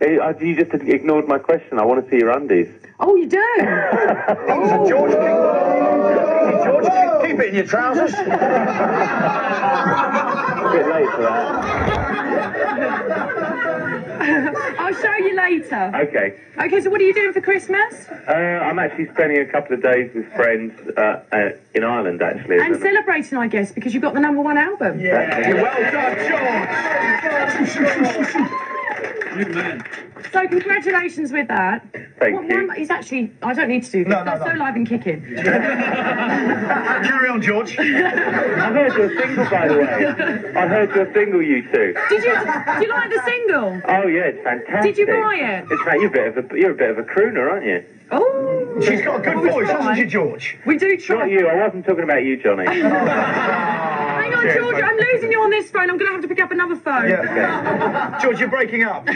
Hey, uh, you just ignored my question. I want to see your undies. Oh, you do? Oh, George, keep, George, keep, keep it in your trousers. A bit late for that. I'll show you later. Okay. Okay, so what are you doing for Christmas? Uh, I'm actually spending a couple of days with friends uh, uh, in Ireland, actually. And celebrating, I guess, because you've got the number one album. Yeah, well done, George. So congratulations with that. Thank What- you. one- He's actually, I don't need to do this. No, no, That's no. so live and kicking. Carry on, George. I heard your single, by the way. I heard your single, you two. Did you, do you like the single? Oh yeah, it's fantastic. Did you buy it? It's fa- you're a bit of a you're a bit of a crooner, aren't you? Oh, She's got a good oh, voice, try. hasn't she, George? we do Not you. I wasn't talking about you, Johnny. Hang on, Cheers, George, mate. I'm losing you on this phone. I'm going to have to pick up another phone. Yeah. George, you're breaking up. So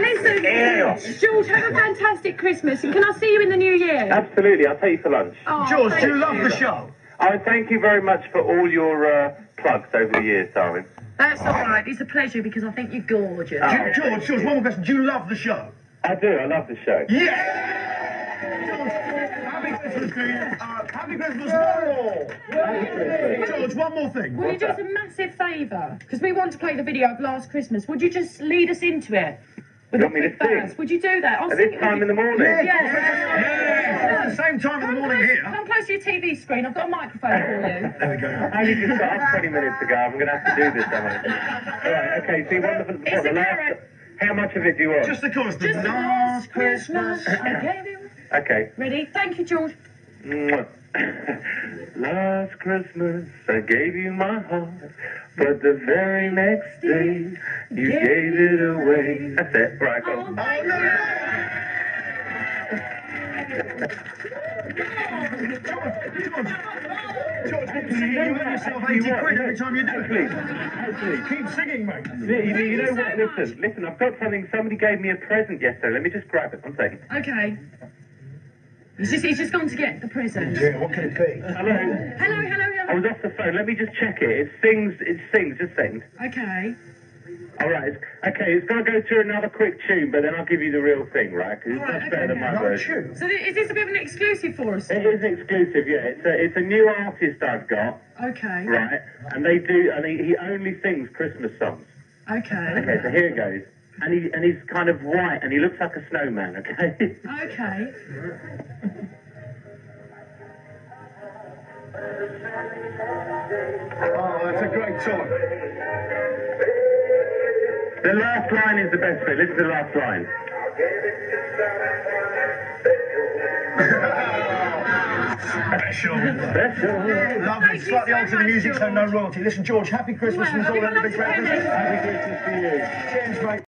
listen, George, have a fantastic Christmas. And can I see you in the new year? Absolutely. I'll take you for lunch. Oh, George, do you love the show? Oh, thank you very much for all your uh, plugs over the years, darling. That's all right. It's a pleasure because I think you're gorgeous. Oh. Ge- George, George, one more question. Do you love the show? I do. I love the show. Yeah! George, happy Christmas to you. Uh, happy Christmas, more! George, one more thing. Will you do us a massive favour? Because we want to play the video of last Christmas. Would you just lead us into it? With You a want me to sing? Would you do that? I'll At sing this it time with in the morning. Yeah. Yeah. Yeah, it's the same time in the morning here. Come close to your TV screen. I've got a microphone for you. There we go. I only just got up 20 minutes ago. I'm going to have to do this, am I? Right, okay, so you want the, what, It's the a last... carrot. How much of it do you want? Just the chorus. The Just last Christmas. I gave you. Okay. Ready? Thank you, George. Last Christmas I gave you my heart, but the very next day you gave it away. That's it. Right, go. Oh, on. thank you. George, you earn yourself 80 quid every time you do Hopefully, it. hopefully. Keep singing, mate. You, you- you know you what? so much. Listen, listen. I've got something. Somebody gave me a present yesterday. Let me just grab it. One second. Okay. He's just, he's just gone to get the present. Yeah, what can it be? Hello. Hello, hello, I was off the phone. Let me just check it. It sings. It sings. Just a second. Okay. All right. It's, okay. It's going to go through another quick tune, but then I'll give you the real thing, right? Because it's All right, much better okay. than my Not version. true. So th- is this a bit of an exclusive for us? It is exclusive, yeah. It's a, it's a new artist I've got, Okay. right? And they do, and he, he only sings Christmas songs. Okay. Okay, so here it goes. And he and he's kind of white, and he looks like a snowman. Okay. Okay. Oh, that's a great song. the last line is the best bit. Listen to the last line. Special. Special. Lovely. Thank you Slightly so altered the much, music, so no royalty. Listen, George, happy Christmas Wow, from all you the Big lots of Breakfast. Happy Christmas to you. Cheers, mate.